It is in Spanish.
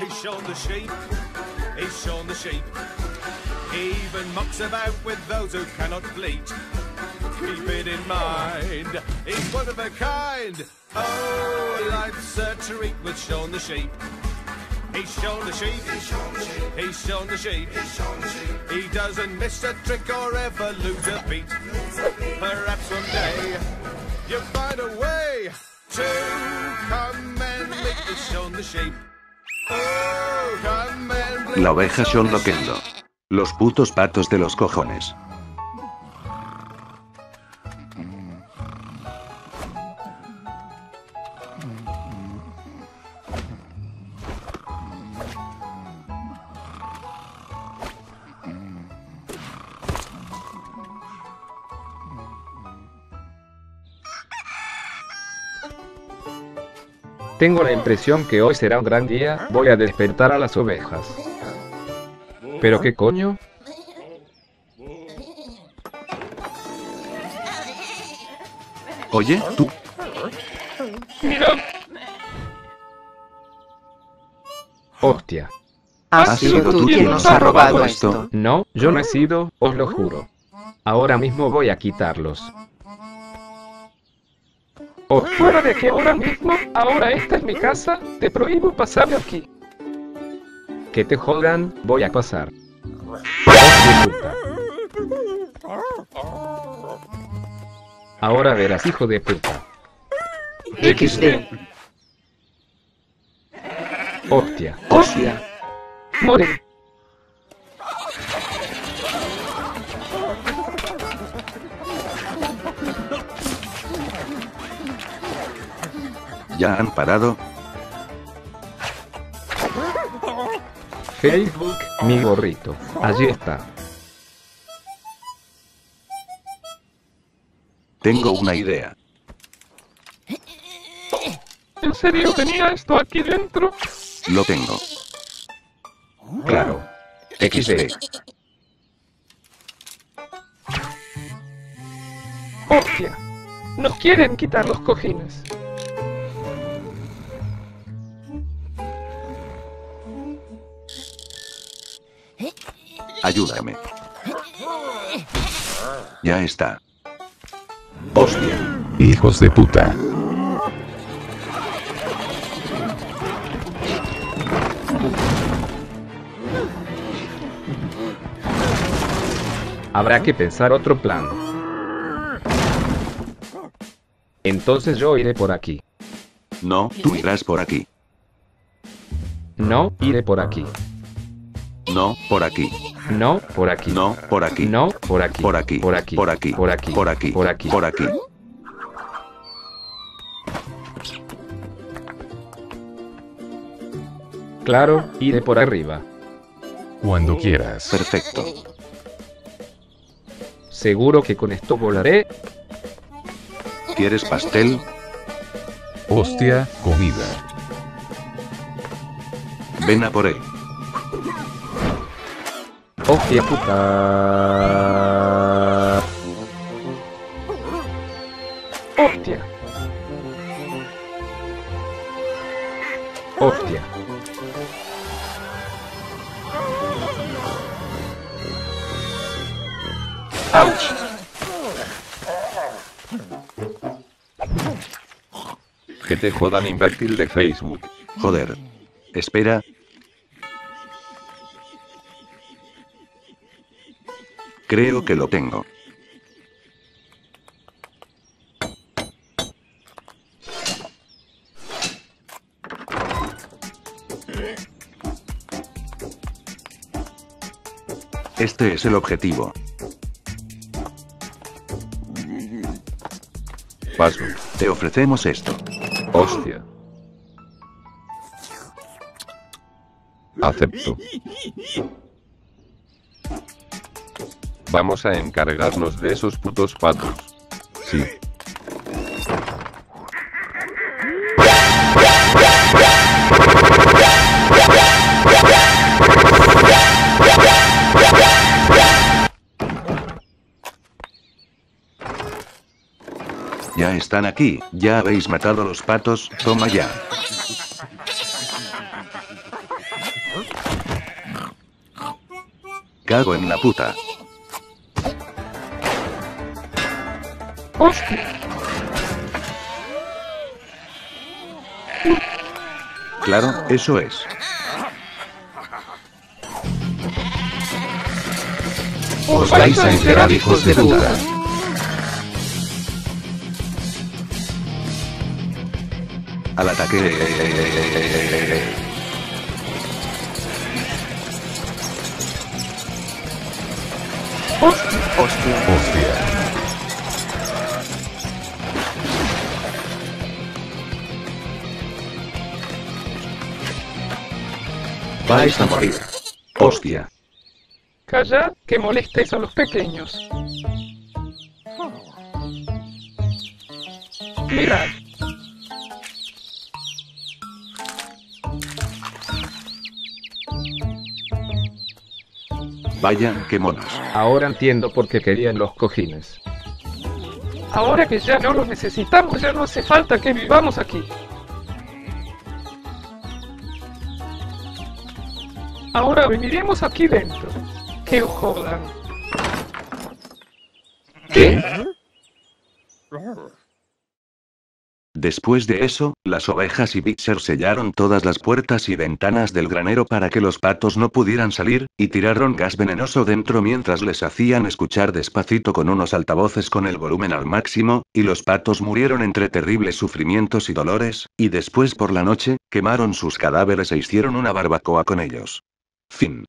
He's shown the sheep. He's shown the sheep. He even mucks about with those who cannot bleat. Keep it in mind. He's one of a kind. Oh, life's a treat with Sean the sheep. He's shown the sheep. He's shown the sheep. He's shown the sheep. He's shown the sheep. He doesn't miss a trick or ever lose a beat. Perhaps one day you'll find a way to come and meet the shown the sheep. La oveja Sean Loquendo. Los putos patos de los cojones. Tengo la impresión que hoy será un gran día, voy a despertar a las ovejas. ¿Pero qué coño? Oye, tú. Hostia. Has sido tú quien nos ha robado esto. No, yo no he sido, os lo juro. Ahora mismo voy a quitarlos. Oh, fuera de aquí ahora mismo, ahora esta es mi casa, te prohíbo pasar de aquí. Que te jodan, voy a pasar. Ahora verás, hijo de puta. XD. Hostia. Hostia. More. ¿Ya han parado? Facebook, mi gorrito. Allí está. Tengo una idea. ¿En serio tenía esto aquí dentro? Lo tengo. Claro. XD. Hostia. Nos quieren quitar los cojines. Ayúdame. Ya está. Hostia. Hijos de puta. Habrá que pensar otro plan. Entonces yo iré por aquí. No, tú irás por aquí. No, iré por aquí. No, por aquí. No, por aquí. No, por aquí. No, por aquí. Por aquí. Por aquí. Por aquí. Por aquí. Por aquí. Por aquí. Por aquí. Claro, iré por arriba. Cuando quieras. Perfecto. Seguro que con esto volaré. ¿Quieres pastel? Hostia, comida. Ven a por él. Hostia puta. Hostia. Hostia. Ouch. Que te jodan imbécil de Facebook. Joder. Espera. Creo que lo tengo. Este es el objetivo. Paso. Te ofrecemos esto. Hostia. Acepto. Vamos a encargarnos de esos putos patos. Sí. Ya están aquí, ya habéis matado a los patos, toma ya. Cago en la puta. ¡Hostia! Claro, eso es. Os vais a enterar, hijos de puta. Al ataque. Hostia. Hostia. Vais a morir. Hostia. Callad que molestéis a los pequeños. Mirad, Vaya, qué monos. ahora entiendo por qué querían los cojines. Ahora que ya no los necesitamos, ya no hace falta que vivamos aquí. Ahora viviremos aquí dentro. Que jodan. ¿Qué? Después de eso, las ovejas y Bixer sellaron todas las puertas y ventanas del granero para que los patos no pudieran salir, y tiraron gas venenoso dentro mientras les hacían escuchar despacito con unos altavoces con el volumen al máximo, y los patos murieron entre terribles sufrimientos y dolores, y después por la noche, quemaron sus cadáveres e hicieron una barbacoa con ellos. Fin.